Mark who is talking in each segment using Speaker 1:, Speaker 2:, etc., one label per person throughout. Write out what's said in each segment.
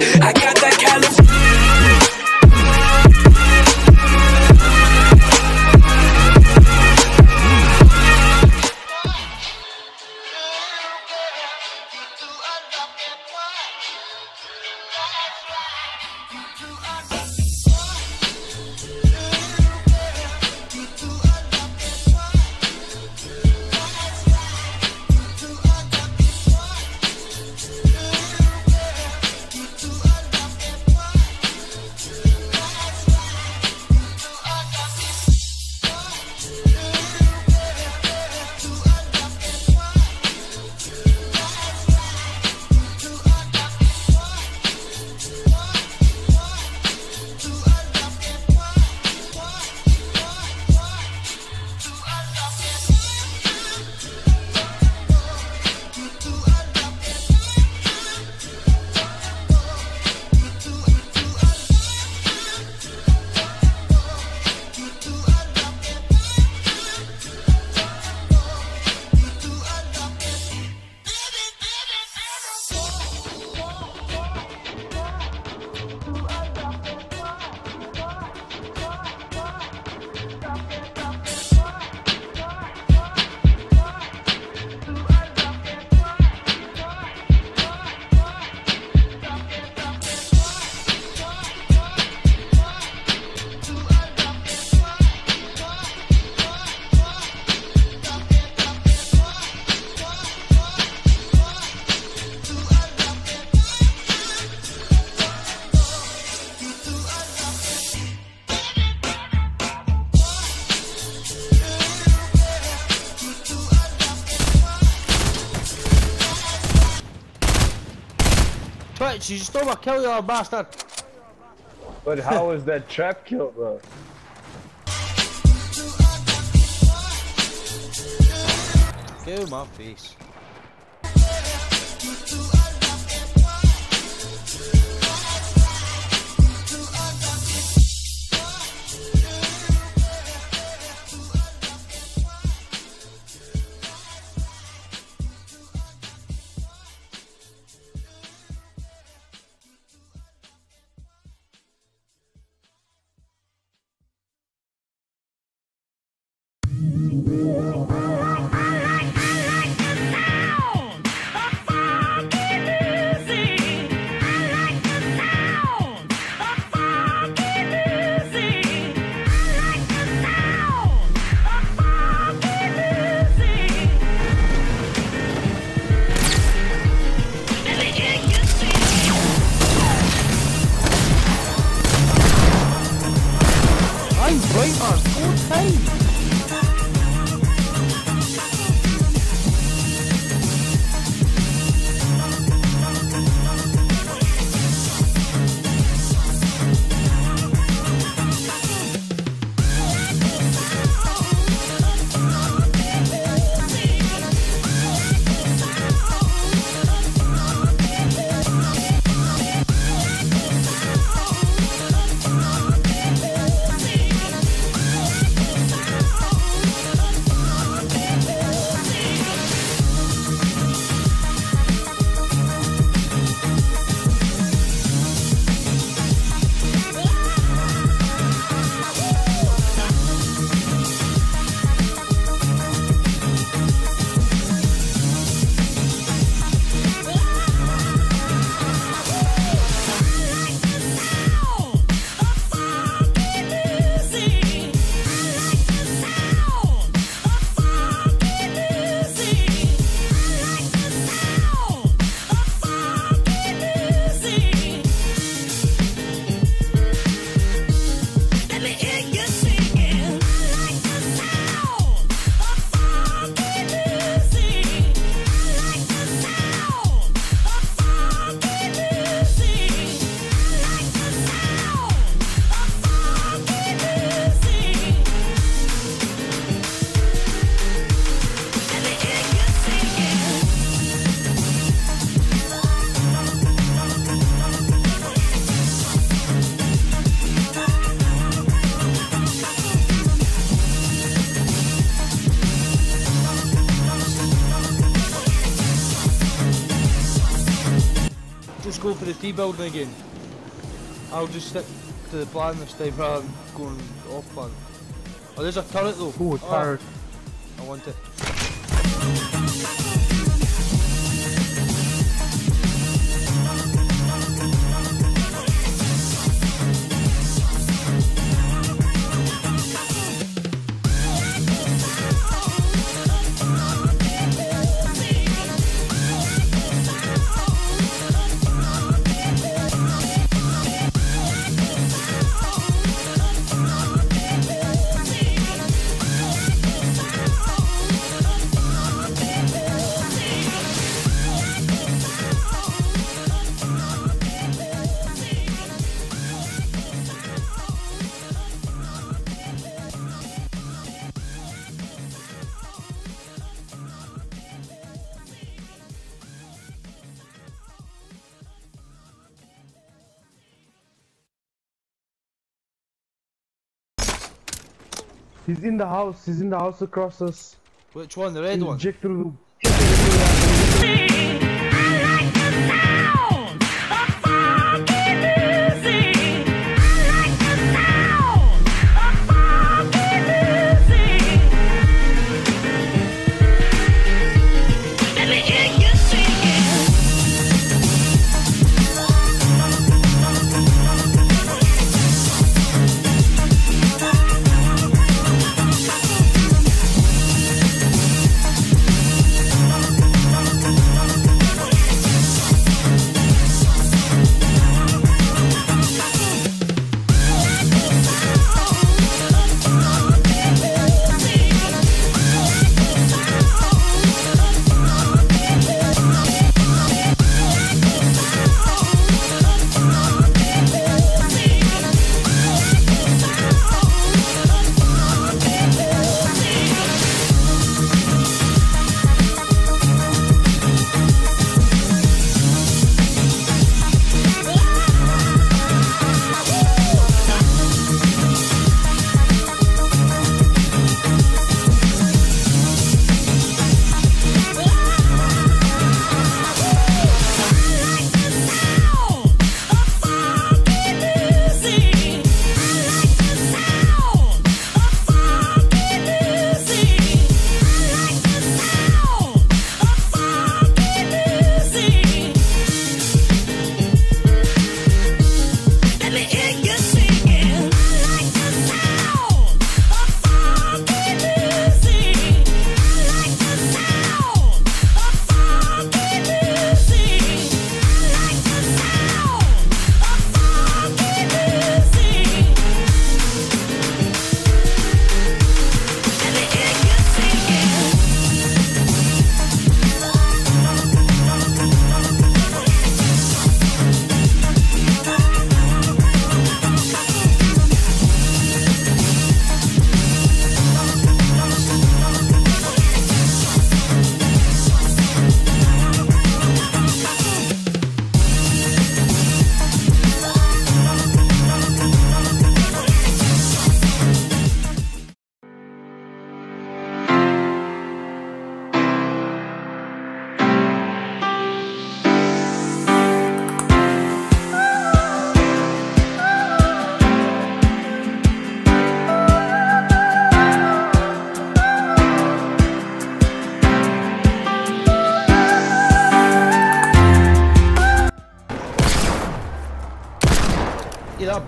Speaker 1: I got that California.
Speaker 2: Twitch, you stole my kill, you bastard.
Speaker 3: But how is that trap kill though?
Speaker 2: Get my face. Just go for the T building again. I'll just stick to the plan this time rather than going off plan. Oh, there's a turret though.
Speaker 4: Ooh, tired.
Speaker 2: I want it.
Speaker 4: He's in the house. He's in the house across us.
Speaker 2: Which one? The red one?
Speaker 4: Jick through.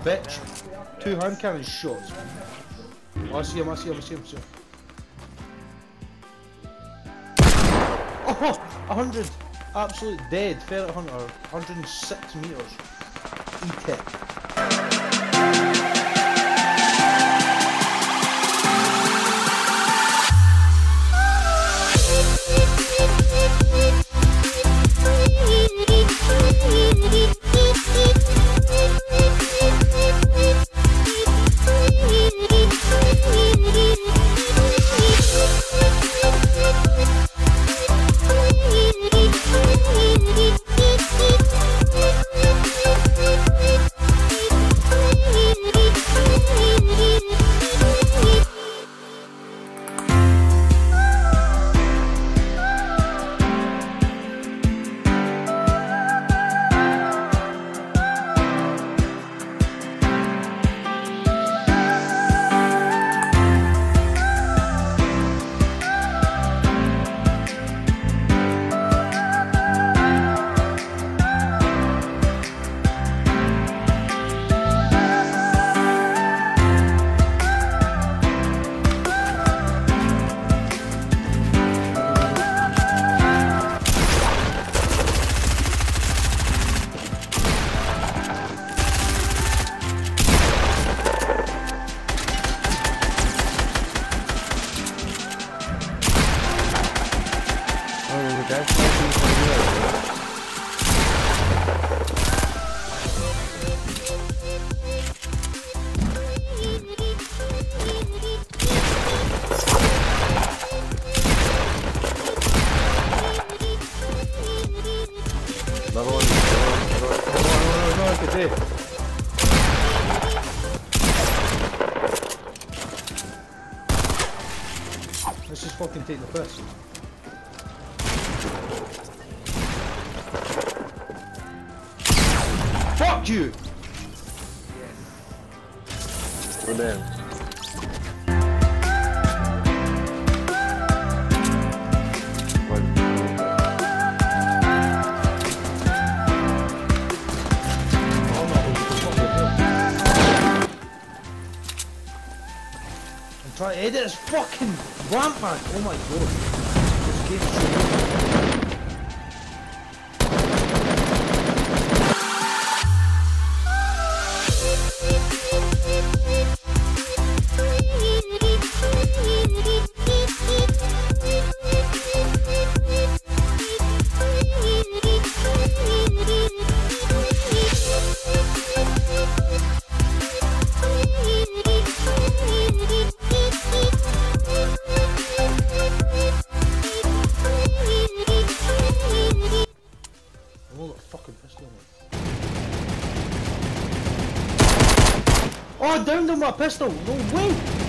Speaker 2: Bitch. Two hand cannon shots. Oh, I see him, I see him, I see him, I see him. Oh, 100. Absolute dead. Ferrithunter. 106 metres. Eat it. Fuck you!
Speaker 4: We're there.
Speaker 2: I'm trying to edit this fucking ramp man. Oh my god. This game's my pistol! No way!